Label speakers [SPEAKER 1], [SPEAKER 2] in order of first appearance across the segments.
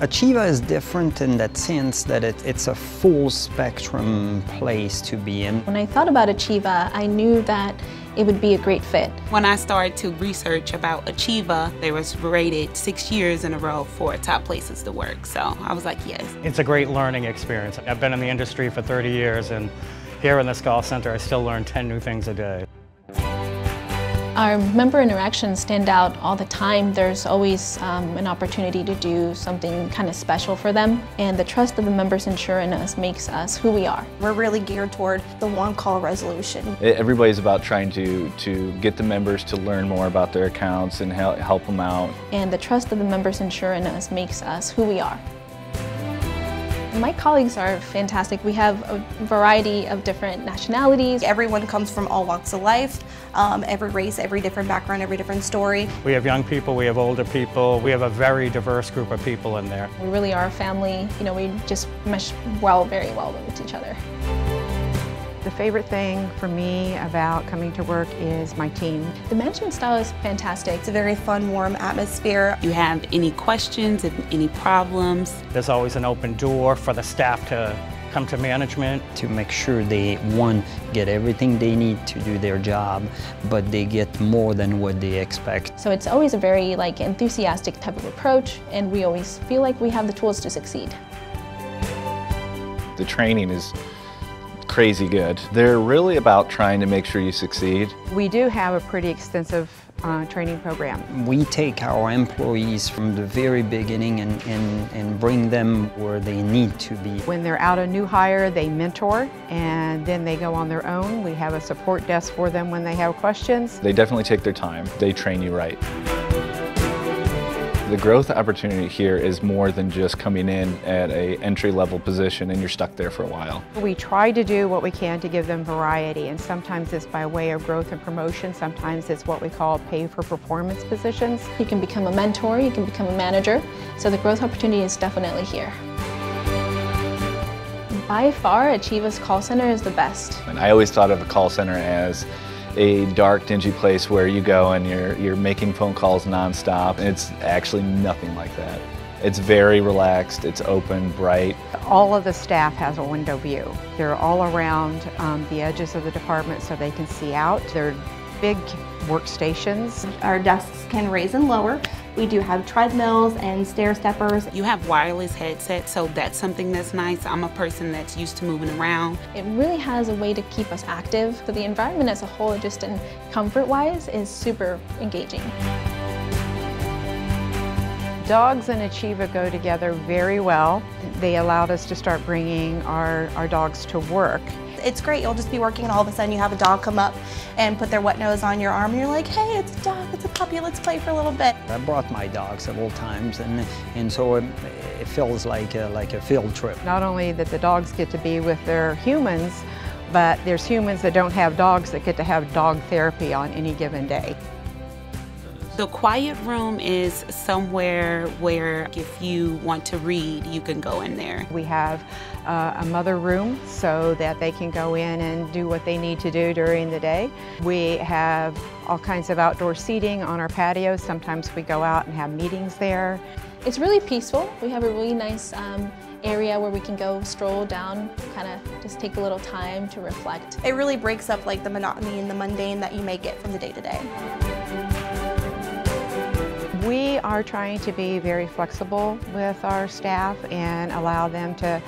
[SPEAKER 1] Achieva is different in that sense that it, it's a full spectrum place to be in.
[SPEAKER 2] When I thought about Achieva, I knew that it would be a great fit.
[SPEAKER 3] When I started to research about Achieva, they was rated six years in a row for top places to work. So I was like, yes.
[SPEAKER 4] It's a great learning experience. I've been in the industry for 30 years and here in this call center I still learn 10 new things a day.
[SPEAKER 2] Our member interactions stand out all the time. There's always um, an opportunity to do something kind of special for them. And the trust of the members ensure in us makes us who we are.
[SPEAKER 5] We're really geared toward the one call resolution.
[SPEAKER 6] Everybody's about trying to, to get the members to learn more about their accounts and help, help them out.
[SPEAKER 2] And the trust of the members ensure in us makes us who we are. My colleagues are fantastic. We have a variety of different nationalities.
[SPEAKER 5] Everyone comes from all walks of life, um, every race, every different background, every different story.
[SPEAKER 4] We have young people, we have older people, we have a very diverse group of people in there.
[SPEAKER 2] We really are a family. You know, we just mesh well, very well with each other.
[SPEAKER 7] The favorite thing for me about coming to work is my team.
[SPEAKER 2] The management style is fantastic.
[SPEAKER 5] It's a very fun, warm atmosphere.
[SPEAKER 3] You have any questions, any problems.
[SPEAKER 4] There's always an open door for the staff to come to management.
[SPEAKER 1] To make sure they, one, get everything they need to do their job, but they get more than what they expect.
[SPEAKER 2] So it's always a very like enthusiastic type of approach, and we always feel like we have the tools to succeed.
[SPEAKER 6] The training is crazy good. They're really about trying to make sure you succeed.
[SPEAKER 7] We do have a pretty extensive uh, training program.
[SPEAKER 1] We take our employees from the very beginning and, and, and bring them where they need to be.
[SPEAKER 7] When they're out a new hire, they mentor and then they go on their own. We have a support desk for them when they have questions.
[SPEAKER 6] They definitely take their time. They train you right. The growth opportunity here is more than just coming in at a entry-level position and you're stuck there for a while.
[SPEAKER 7] We try to do what we can to give them variety and sometimes it's by way of growth and promotion, sometimes it's what we call pay for performance positions.
[SPEAKER 2] You can become a mentor, you can become a manager, so the growth opportunity is definitely here. By far, Achieva's call center is the best.
[SPEAKER 6] And I always thought of a call center as a dark, dingy place where you go and you're, you're making phone calls nonstop. It's actually nothing like that. It's very relaxed, it's open, bright.
[SPEAKER 7] All of the staff has a window view. They're all around um, the edges of the department so they can see out. They're big workstations.
[SPEAKER 5] Our desks can raise and lower. We do have treadmills and stair steppers.
[SPEAKER 3] You have wireless headsets, so that's something that's nice. I'm a person that's used to moving around.
[SPEAKER 2] It really has a way to keep us active. So the environment as a whole, just in comfort-wise, is super engaging.
[SPEAKER 7] Dogs and Achieva go together very well. They allowed us to start bringing our, our dogs to work.
[SPEAKER 5] It's great, you'll just be working and all of a sudden you have a dog come up and put their wet nose on your arm and you're like, hey, it's a dog, it's a puppy, let's play for a little bit.
[SPEAKER 1] I brought my dog several times and, and so it, it feels like a, like a field trip.
[SPEAKER 7] Not only that the dogs get to be with their humans, but there's humans that don't have dogs that get to have dog therapy on any given day.
[SPEAKER 3] The quiet room is somewhere where if you want to read, you can go in there.
[SPEAKER 7] We have uh, a mother room so that they can go in and do what they need to do during the day. We have all kinds of outdoor seating on our patio. Sometimes we go out and have meetings there.
[SPEAKER 2] It's really peaceful. We have a really nice um, area where we can go stroll down, kind of just take a little time to reflect.
[SPEAKER 5] It really breaks up like the monotony and the mundane that you may get from the day to day.
[SPEAKER 7] Are trying to be very flexible with our staff and allow them to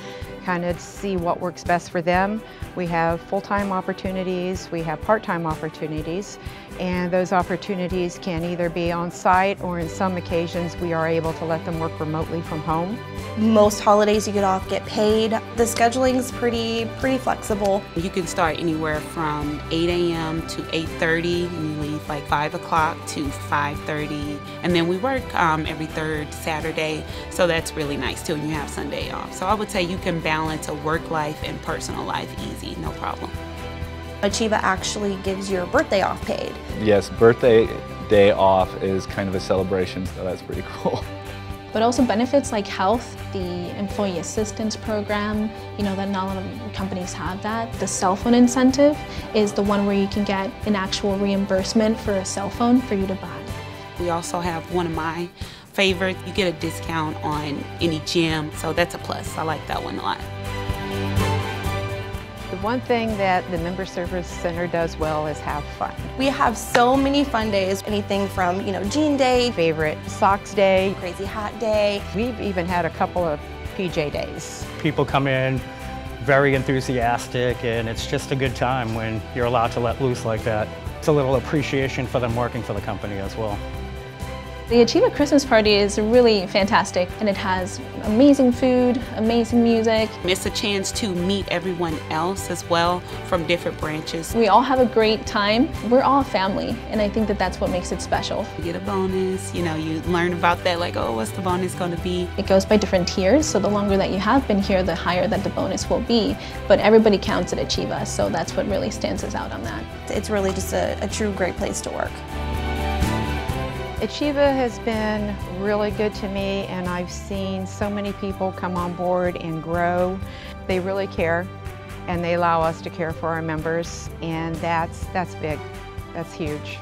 [SPEAKER 7] kind of see what works best for them. We have full-time opportunities, we have part-time opportunities, and those opportunities can either be on site or in some occasions we are able to let them work remotely from home.
[SPEAKER 5] Most holidays you get off get paid. The scheduling is pretty, pretty flexible.
[SPEAKER 3] You can start anywhere from 8 a.m. to 8.30 and you leave like 5 o'clock to 5.30. And then we work um, every third Saturday, so that's really nice too, and you have Sunday off. So I would say you can balance a work life and personal life easy, no problem.
[SPEAKER 5] Achieva actually gives your birthday off paid.
[SPEAKER 6] Yes, birthday day off is kind of a celebration, so that's pretty cool.
[SPEAKER 2] But also benefits like health, the employee assistance program, you know that not a lot of companies have that. The cell phone incentive is the one where you can get an actual reimbursement for a cell phone for you to buy.
[SPEAKER 3] We also have one of my favorite, you get a discount on any gym. So that's a plus. I like that one a lot.
[SPEAKER 7] The one thing that the Member Service Center does well is have fun.
[SPEAKER 5] We have so many fun days, anything from, you know, jean day,
[SPEAKER 7] Favorite socks day.
[SPEAKER 5] crazy hat day.
[SPEAKER 7] We've even had a couple of PJ days.
[SPEAKER 4] People come in very enthusiastic and it's just a good time when you're allowed to let loose like that. It's a little appreciation for them working for the company as well.
[SPEAKER 2] The Achieva Christmas Party is really fantastic and it has amazing food, amazing music.
[SPEAKER 3] It's a chance to meet everyone else as well from different branches.
[SPEAKER 2] We all have a great time. We're all family and I think that that's what makes it special.
[SPEAKER 3] You get a bonus, you know, you learn about that, like, oh, what's the bonus going to be?
[SPEAKER 2] It goes by different tiers, so the longer that you have been here, the higher that the bonus will be. But everybody counts at Achieva, so that's what really stands us out on that.
[SPEAKER 5] It's really just a, a true great place to work.
[SPEAKER 7] Achieva has been really good to me and I've seen so many people come on board and grow. They really care and they allow us to care for our members and that's, that's big. That's huge.